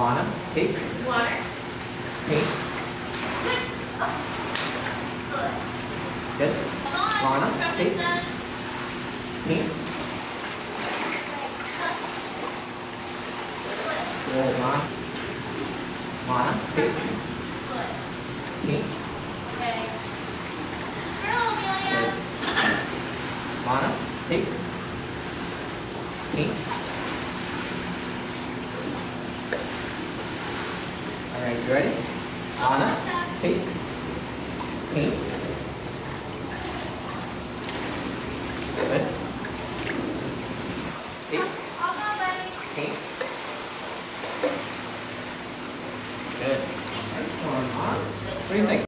Lana, take, Water. paint, Good. Lana, Press Paint, Good. Lana, Lana, take, paint, Okay. Girl, Amelia. good. Lana, take, paint. All right, you ready? Anna, take, paint. Good. Take, paint. Good. What do you think?